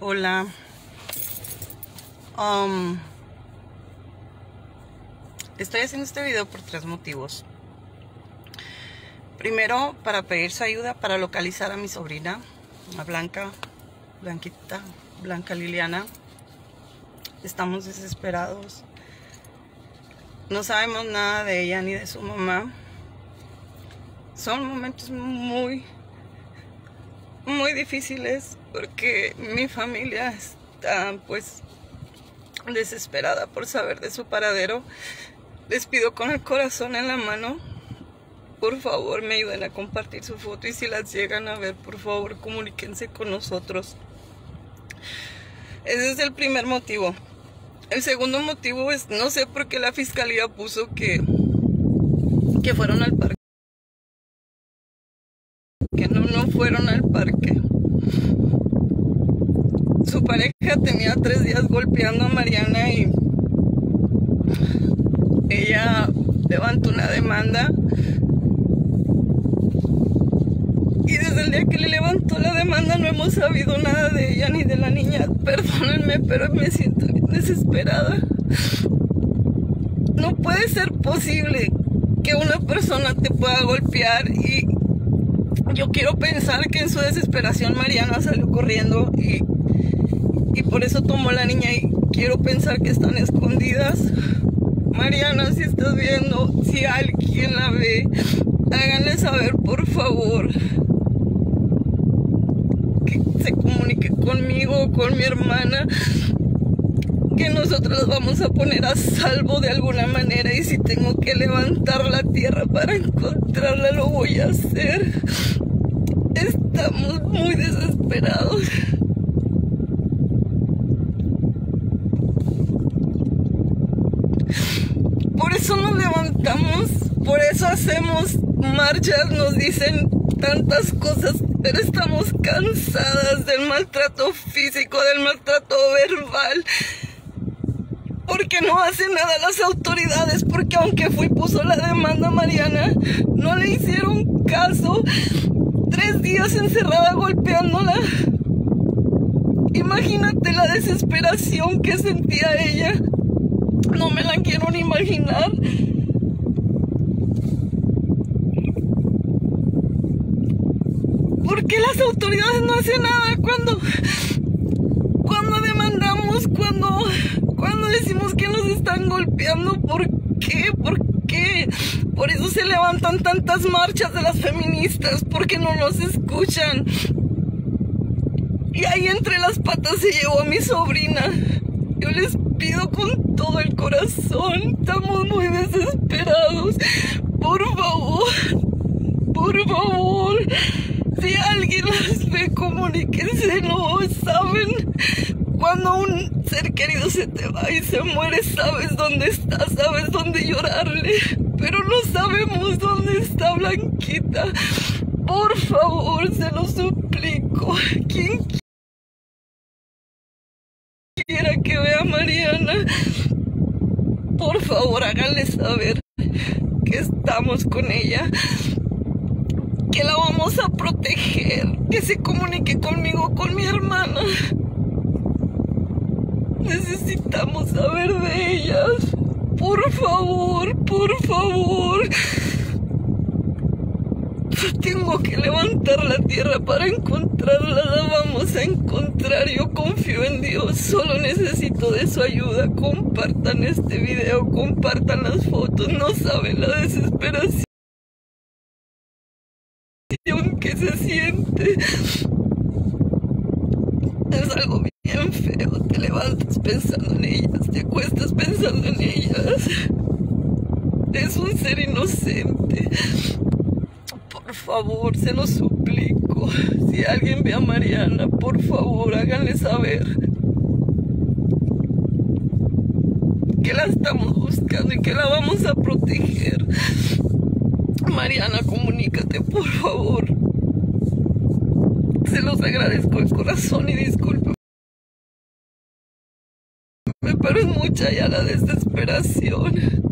Hola. Um, estoy haciendo este video por tres motivos. Primero, para pedir su ayuda para localizar a mi sobrina, a Blanca, Blanquita, Blanca Liliana. Estamos desesperados. No sabemos nada de ella ni de su mamá. Son momentos muy, muy difíciles porque mi familia está pues desesperada por saber de su paradero. Les pido con el corazón en la mano, por favor me ayuden a compartir su foto y si las llegan a ver, por favor comuníquense con nosotros. Ese es el primer motivo. El segundo motivo es, no sé por qué la fiscalía puso que, que fueron al parque. Que no, no fueron al parque. Su pareja tenía tres días golpeando a Mariana y ella levantó una demanda. Y desde el día que le levantó la demanda no hemos sabido nada de ella ni de la niña. Perdónenme, pero me siento desesperada. No puede ser posible que una persona te pueda golpear y yo quiero pensar que en su desesperación Mariana salió corriendo y, y por eso tomó la niña y quiero pensar que están escondidas. Mariana, si estás viendo, si alguien la ve, háganle saber por favor que se comunique conmigo, con mi hermana, que nosotros vamos a poner a salvo de alguna manera y si tengo que levantar la tierra para encontrarla lo voy a hacer. Estamos muy desesperados. Por eso nos levantamos, por eso hacemos marchas, nos dicen tantas cosas, pero estamos cansadas del maltrato físico, del maltrato verbal porque no hacen nada las autoridades, porque aunque fui puso la demanda Mariana, no le hicieron caso. Tres días encerrada golpeándola. Imagínate la desesperación que sentía ella. No me la quiero ni imaginar. ¿Por qué las autoridades no hacen nada cuando cuando demandamos, cuando cuando decimos que nos están golpeando, ¿por qué? ¿Por qué? Por eso se levantan tantas marchas de las feministas, porque no nos escuchan. Y ahí entre las patas se llevó a mi sobrina. Yo les pido con todo el corazón, estamos muy desesperados. Por favor, por favor, si alguien las ve, comuníquense, no saben cuando un ser querido se te va y se muere, sabes dónde está, sabes dónde llorarle, pero no sabemos dónde está Blanquita. Por favor, se lo suplico. Quien quiera que vea a Mariana, por favor, háganle saber que estamos con ella que la vamos a proteger, que se comunique conmigo, con mi hermana. Necesitamos saber de ellas. Por favor, por favor. Tengo que levantar la tierra para encontrarla. La vamos a encontrar. Yo confío en Dios. Solo necesito de su ayuda. Compartan este video. Compartan las fotos. No saben la desesperación que se siente. Es algo bien feo. Te levantas pensando en ellas, te acuestas pensando en ellas. Es un ser inocente. Por favor, se lo suplico. Si alguien ve a Mariana, por favor, háganle saber que la estamos buscando y que la vamos a proteger. Mariana, comunícate, por favor. Se los agradezco de corazón y disculpe. Pero es mucha ya la desesperación.